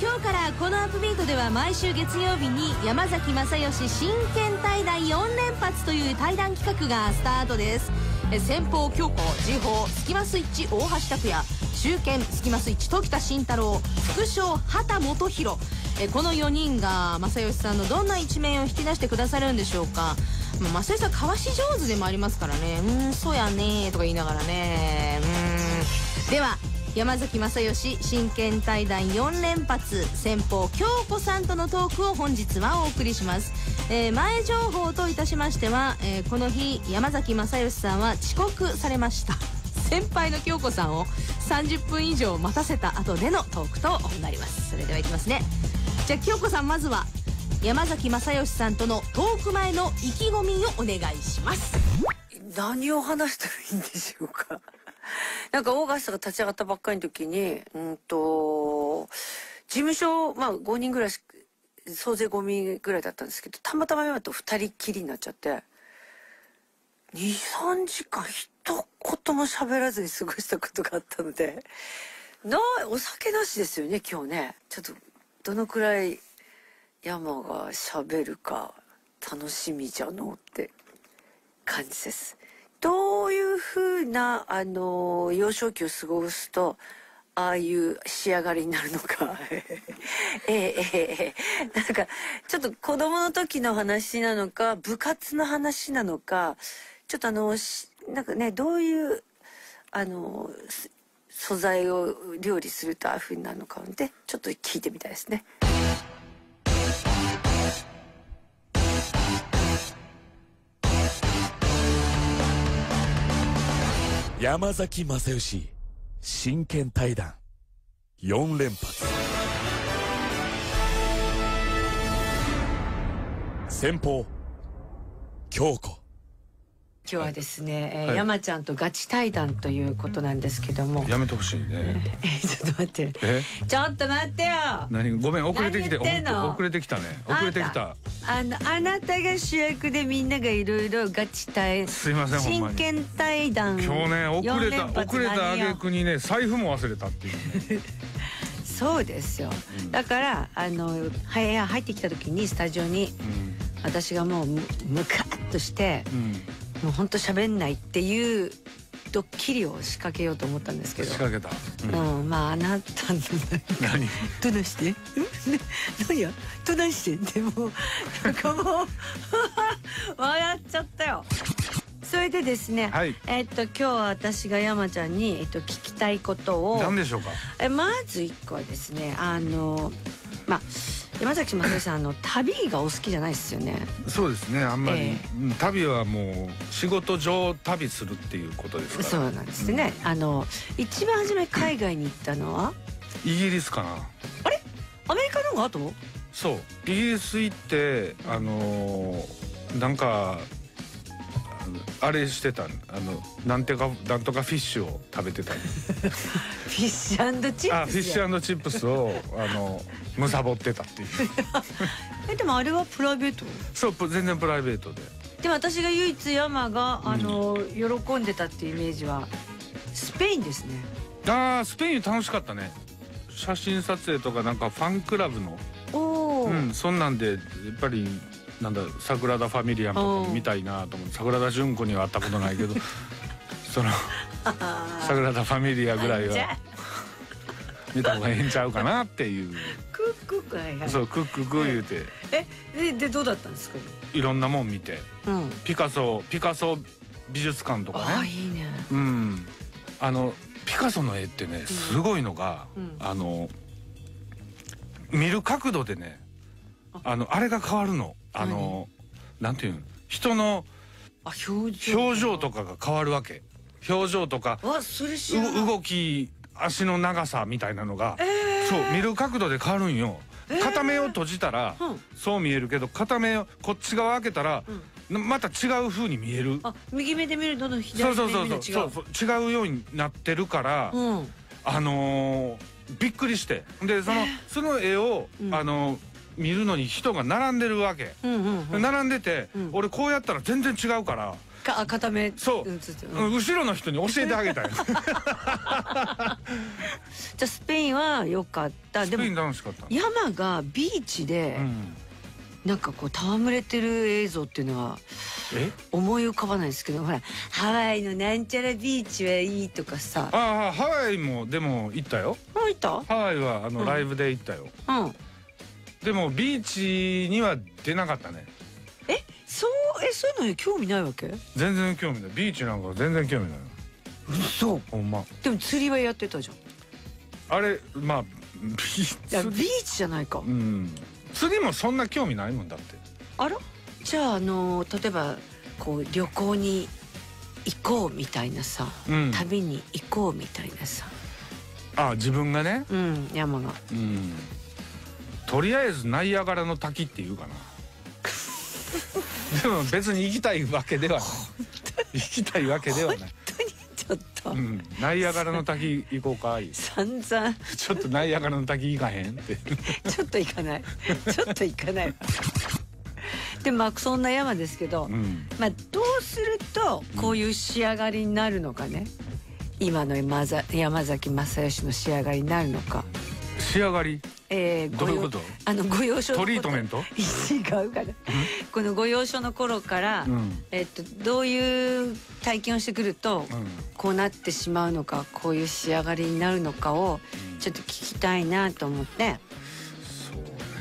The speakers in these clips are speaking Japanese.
今日からこのアップビートでは毎週月曜日に山崎正義真剣対談4連発という対談企画がスタートです。先方京子時報スキマスイッチ大橋拓也中堅スキマスイッチ時田慎太郎副将畑基博この4人が正義さんのどんな一面を引き出してくださるんでしょうか。まあ正義さんかわし上手でもありますからね。うんそうやねとか言いながらね。うん。では山崎正義真剣対談4連発先方京子さんとのトークを本日はお送りします、えー前情報といたしましては、えーこの日山崎正義さんは遅刻されました。先輩の京子さんを30分以上待たせた後でのトークとなります。それではいきますね。じゃあ京子さんまずは山崎正義さんとのトーク前の意気込みをお願いします。何を話したらいいんでしょうか。なんかオーガストが立ち上がったばっかりの時に、うんと、事務所、まあ5人ぐらいし、総勢5人ぐらいだったんですけど、たまたま今と2人きりになっちゃって、2、3時間一言も喋らずに過ごしたことがあったので、な、お酒なしですよね、今日ね。ちょっと、どのくらい山が喋るか楽しみじゃのうって感じです。どういうふうな、あの、幼少期を過ごすと、ああいう仕上がりになるのか。ええええええなんか、ちょっと子供の時の話なのか、部活の話なのか、ちょっとあの、しなんかね、どういう、あの、す素材を料理するとああいうふうになるのかで、ちょっと聞いてみたいですね。山崎正義真剣対談。4連発。先方京子。今日はですね、えーはい。山ちゃんとガチ対談ということなんですけども。やめてほしいね。え ちょっと待って。え？ちょっと待ってよ。何？ごめん遅れてきて。何言ってんの？ほんと遅れてきたね。遅れてきた。あのあなたが主役でみんながいろいろガチ対すいませんほんまに。真剣対談。今日ね遅れ四連発た遅れた何よ挙句にね財布も忘れたっていうね。そうですよ、だからあの部屋入ってきた時にスタジオに私がもうむムカッとしてうんうんもうほんと喋んないっていうドッキリを仕掛けようと思ったんですけど。仕掛けた。うん、まああなたの何？どないして？何や？どないして？んでもなんかもう 笑っちゃったよ。それでですね、はい。えっと今日は私が山ちゃんに、えっと、聞きたいことを。何でしょうか？えまず一個はですねあのまあ山崎正義さんあの旅がお好きじゃないですよね？そうですね。あんまり、えうん旅はもう仕事上旅するっていうことですから。そうなんですね、あの一番初め海外に行ったのは？イギリスかな。アメリカの方が後？そう。イギリス行ってあのーなんかあれしてたあのなんてかなんとかフィッシュを食べてた フィッシュチップスあフィッシュチップスをあのむさぼってたっていう。えでもあれはプライベート？そうぷ全然プライベートで。でも私が唯一山が、あの喜んでたっていうイメージはスペインですね。あースペイン楽しかったね。写真撮影とかなんかファンクラブの。おお、うんそんなんでやっぱりなんだサグラダ・ファミリアとか見たいなと思ってサグラダ・純子には会ったことないけど その サグラダ・ファミリアぐらいは見た方がええんちゃうかなっていう。クックックはいはいそうクックク言うて。えででどうだったんですか？いろんなもん見て。うん。ピカソピカソ美術館とかね。あいいね。うん。あのピカソの絵ってねすごいのが、うん。あの見る角度でねあ。のあれが変わるの。あのなんていうの？人のあ表情とか。が変わるわけ。表情とか動き足の長さみたいなのが、そう見る角度で変わるんよ、片目を閉じたら、うん。そう見えるけど片目をこっち側開けたら、また違う風に見える。あ右目で見るのとそう左そうそう目で見るの違そうそううそう。違うようになってるから、うん。あのーびっくりして。でそのその絵を、うん。あのー見るのに人が並んでるわけ、並んでて、うん。俺こうやったら全然違うからかあ固めそう、後ろの人に教えてあげたい。じゃあスペインは良かった。でスペインも楽しかった。山がビーチでうん。なんかこう戯れてる映像っていうのはえ？思い浮かばないですけどほらハワイのなんちゃらビーチはいいとかさ。ああハワイもでも行ったよ。あいた？ハワイはあの、うん。ライブで行ったよ。うん。でもビーチには出なかったね。え？そうえそういうのに興味ないわけ？全然興味ない。ビーチなんか全然興味ない。嘘。ほんま。でも釣りはやってたじゃん。いあれまあビーやビチーチじゃないか。うん。釣りもそんな興味ないもんだって。あら？じゃああの例えばこう旅行に行こうみたいなさ、うん。旅に行こうみたいなさ。あ自分がね？うん山が。うん。とりあえずナイアガラの滝っていうかなでも別に行きたいわけではない。行きたいわけではない、本当にちょっと、うん、ナイアガラの滝行こうか散々。ちょっとナイアガラの滝行かへんって。ちょっと行かない。ちょっと行かないわ。でまあそんな山ですけど、うん。まあどうするとこういう仕上がりになるのかね。今の山ざ山崎正義の仕上がりになるのか、仕上がり。えーどういうこと？あの御用所のトリートメント？違うからこの御用所の頃から、うん。えっと、どういう体験をしてくると、うん。こうなってしまうのかこういう仕上がりになるのかをちょっと聞きたいなと思って、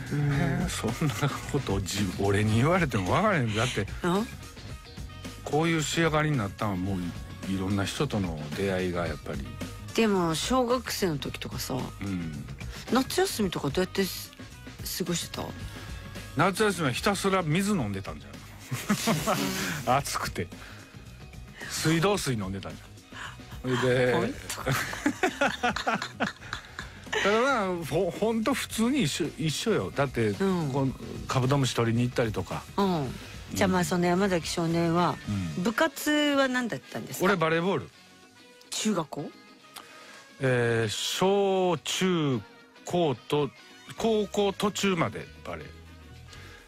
そうね、そんなことをじ俺に言われても分からへん。だってうん、こういう仕上がりになったのはもういいろんな人との出会いがやっぱり。でも小学生の時とかさ。うん夏休みとかどうやってす過ごしてた？夏休みはひたすら水飲んでたんじゃん 暑くて。水道水飲んでたんじゃん。それ本でただまあほほんと普通に一緒一緒よ。だって、うん。このカブトムシ取りに行ったりとか、うん。じゃあまあその山崎少年はうん。部活は何だったんですか？俺バレーボール、中学校？えー小中高と高校途中までバレー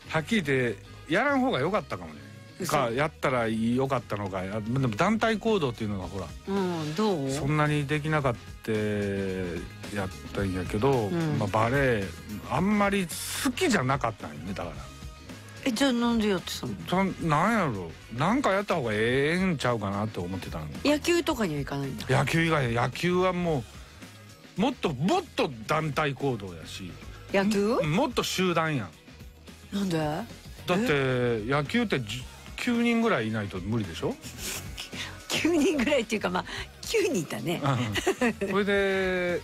はっきり言ってやらん方が良かったかもね。嘘。かやったら良かったのか。やでも団体行動っていうのがほらうんどう？そんなにできなかったやったんやけど、ん。まあ、バレーあんまり好きじゃなかったんよねだから。えじゃあなんでやってたの？そんなんやろ。なんかやった方がええんちゃうかなって思ってたの野球とかには行かないんだ。野球以外野球はもうもっともっと団体行動やし。野球？もっと集団やん。なんで？だって野球ってじ9人ぐらいいないと無理でしょ？9人ぐらいっていうかまあ9人いたね。うん。それで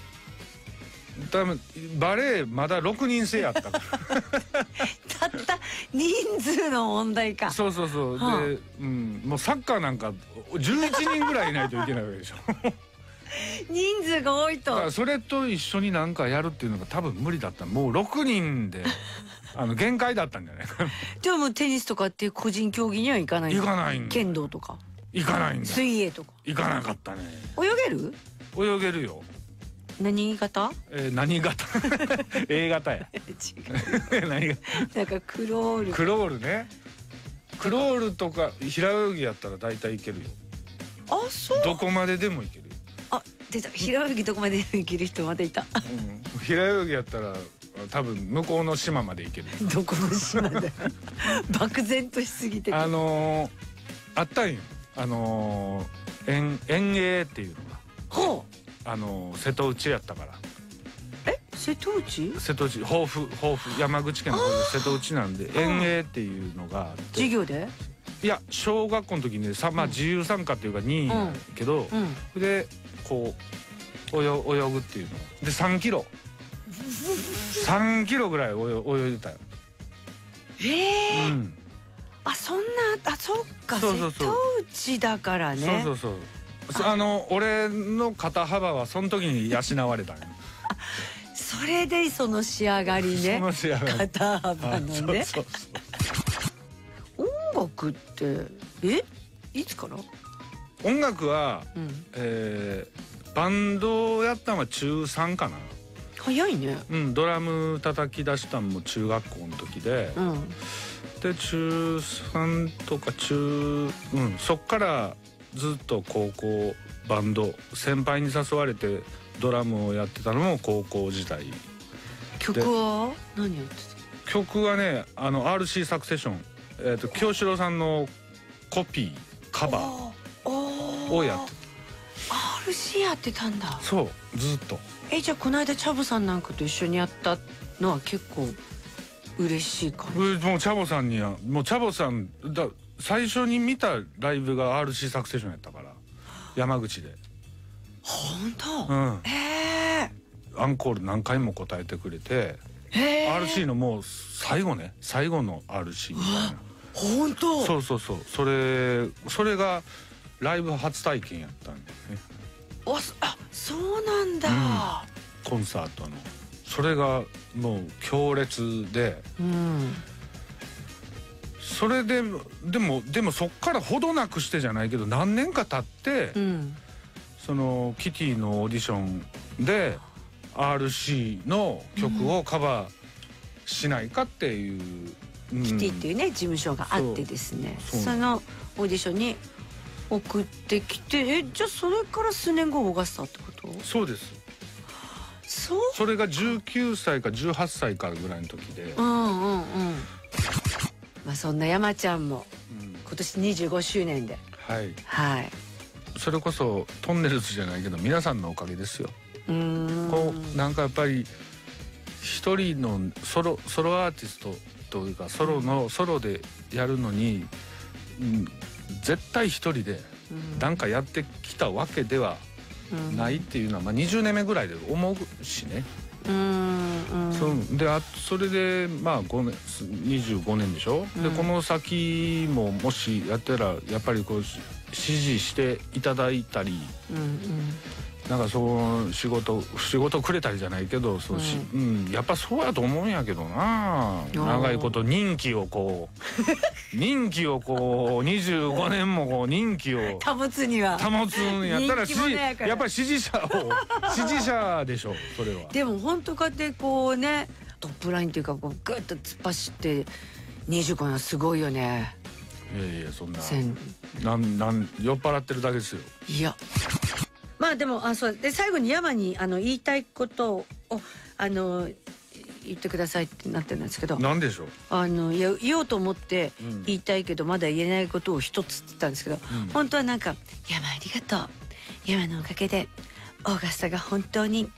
多分バレーまだ6人制やったからた。った人数の問題か。そうそうそう、はあ。で、うん、もうサッカーなんか11人ぐらいいないといけないわけでしょ人数が多いと。だからそれと一緒になんかやるっていうのが多分無理だった。もう6人で あの限界だったんじゃないかなでももうテニスとかっていう個人競技には行かない。行かないんだ剣道とか。行かないんだ水泳とか。行かなかったね。泳げる？泳げるよ、何型？えー何型？A 型や。違 何がうなんかクロール。クロールね。クロールとか平泳ぎやったら大体いけるよ。あそう。どこまででもいける出た平泳ぎどこまで行ける人までいた。うん、平泳ぎやったら多分向こうの島まで行ける。どこの島だよ 漠然としすぎて。てあのー、あったんよ。あのー、遠遠泳っていうのが。ほう。あのー瀬戸内やったから。え瀬戸内？瀬戸内豊富豊富山口県の瀬戸内なんで遠泳っていうのが授業で？いや小学校の時にさ、まあ、自由参加っていうか2位やけど、うん。でこう泳泳ぐっていうの。で3キロ。3キロぐらい泳泳いでたよ、ええうん、あそんなあそっか。そうそうそう。瀬戸内だからね。そうそうそう。あの俺の肩幅はその時に養われたんよ それでその仕上がりね。肩幅のあねそうそうそう。音楽ってえ？いつから？音楽は、うん。えーバンドやったのは中3かな。早いね。うんドラム叩き出したのも中学校の時で、うん。で中3とか中うんそっからずっと高校バンド先輩に誘われてドラムをやってたのも高校時代。曲は何やってた曲はねあの RC サクセション、えー、と京志郎さんのコピーカバー。おをやって RC やってたんだ。そう。ずっと。えじゃあこの間チャボさんなんかと一緒にやったのは結構嬉しい感じ。うんもうチャボさんにはもうチャボさんだ最初に見たライブが RC サクセションやったから。山口で。本当、うん。へえ。アンコール何回も答えてくれて。へえ。RC のもう最後ね。最後の RC みたいな。本当？そうそうそう。それそれがライブ初体験やったんだよね。あそうなんだ。コンサートの。それがもう強烈で。うん、それででもでもそっからほどなくしてじゃないけど何年か経って、うん、そのキティのオーディションで RC の曲をカバーしないかっていう、うん。キティっていうね事務所があってですね。そのオーディションに送ってきてえじゃあそれから数年後オーガスタってこと？そうです。そう？それが19歳か18歳かぐらいの時で、うんうんうん。まあそんな山ちゃんもうん。今年25周年で。はい。はい。それこそトンネルズじゃないけど皆さんのおかげですよ、うーん。こうなんかやっぱり一人のソロソロアーティストというかソロの、ソロでやるのに、うん、絶対一人でなんかやってきたわけではうん。ないっていうのは、まあ、20年目ぐらいで思うしね、うんうん。そう。であそれでまあ5年25年でしょ、でうん。この先ももしやったらやっぱりこうし支持していただいたりうんうんなんかそう仕事仕事くれたりじゃないけどそうし、うん。やっぱそうやと思うんやけどな。ー長いこと任期をこう 任期をこう25年もこう任期を保つには。保つんやったら支持者やっぱり支持者を 支持者でしょそれは。でも本当こうやってこうねトップラインというかこうグッと突っ走って25年すごいよね。いやいやそんな。千。なんなん酔っ払ってるだけですよ。いやまあでもあそうで最後に山にあの言いたいことをあの言ってくださいってなってるんですけど。なんでしょう？あのいや言おうと思ってうん。言いたいけどまだ言えないことを一つって言ったんですけど、うん。本当はなんか「山ありがとう。山のおかげでオーガスタが本当に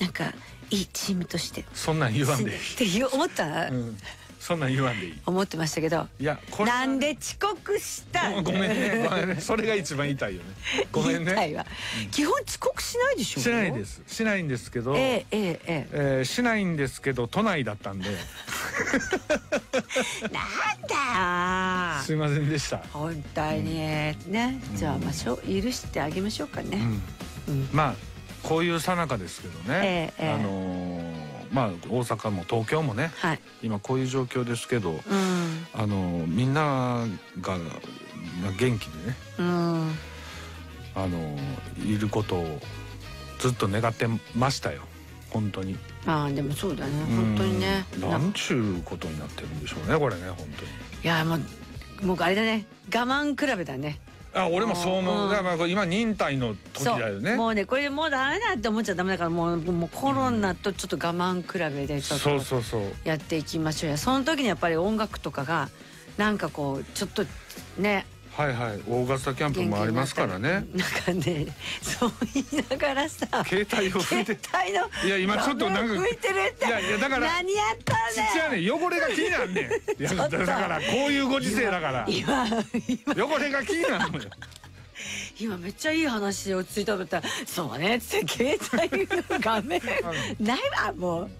なんかいいチームとして」そんなん言わんで。って思った、うん、そんなん言わんでいい。思ってましたけどいやこれはなんで遅刻した ごめんね。ごめんね。それが一番言いよね。ごめんね。言いわ。基本遅刻しないでしょしないです。しないんですけど、ええええええ。ーしないんですけど都内だったんで。え なんだすいませんでした。本当に。ね、じゃあまあしょ許してあげましょうかね、まあこういう最中ですけどね、あのーまあ大阪も東京もねはい。今こういう状況ですけど、うん。あのーみんながまあ元気でね、うん。あのーいることをずっと願ってましたよ。本当に。ああでもそうだね。本当にね。なんちゅうことになってるんでしょうねこれね本当に。いやもうもうあれだね。我慢比べだねあ俺もそう思う、うん。だから今忍耐の時だよね。もうねこれもうダメだって思っちゃダメだからもうもうコロナとちょっと我慢比べでちょっとやっていきましょう。やその時にやっぱり音楽とかがなんかこうちょっとねはいはい。大型キャンプもありますからね。なんかねそう言いながらさ携帯を拭いて。いや今ちょっとなんか拭いてるって。いやいやだから何やったんちっちゃね汚れが気になんねん。いやだだからこういうご時世だから。汚れが気になるのよ。今めっちゃいい話で落ち着いたと思ったら「そうね」っつって携帯 の画面ないわもう。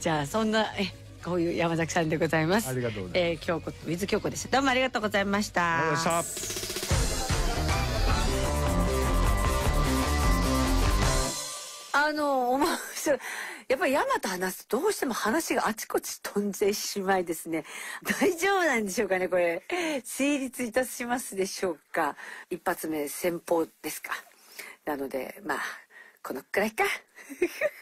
じゃあそんなえこういう山崎さんでございます。ありがとうございえー、京子ウィズ京子でした。どうもありがとうございました。ありがとうございましたあの面白いやっぱり山と話すとどうしても話があちこち飛んでしまいですね。大丈夫なんでしょうかねこれ。成立いたしますでしょうか。一発目先方ですか。なのでまあこのくらいか。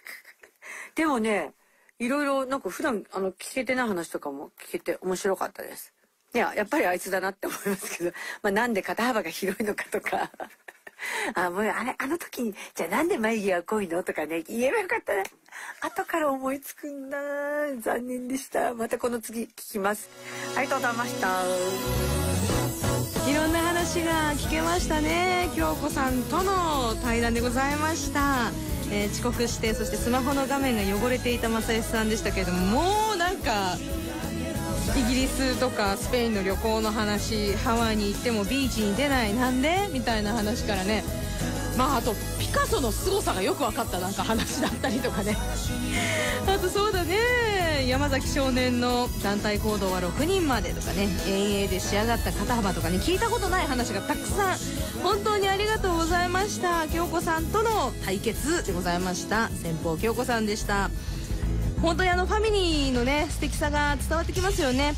でもねいろいろなんか普段あの聞けてない話とかも聞けて面白かったです。いや、やっぱりあいつだなって思いますけど、まあなんで肩幅が広いのかとか。あ、もうあれ、あの時に、じゃあなんで眉毛が濃いのとかね、言えばよかったね。後から思いつくんだ。残念でした。またこの次聞きます。ありがとうございました。いろんな話が聞けましたね京子さんとの対談でございました、えー遅刻してそしてスマホの画面が汚れていた正義さんでしたけれどももうなんかイギリスとかスペインの旅行の話ハワイに行ってもビーチに出ないなんで？みたいな話からねまああとカソの凄さがよく分かったなんか話だったりとかね。あとそうだね。山崎少年の団体行動は6人までとかね。遠泳で仕上がった肩幅とかね聞いたことない話がたくさん。本当にありがとうございました。京子さんとの対決でございました。先方京子さんでした。本当にあのファミリーのね素敵さが伝わってきますよね。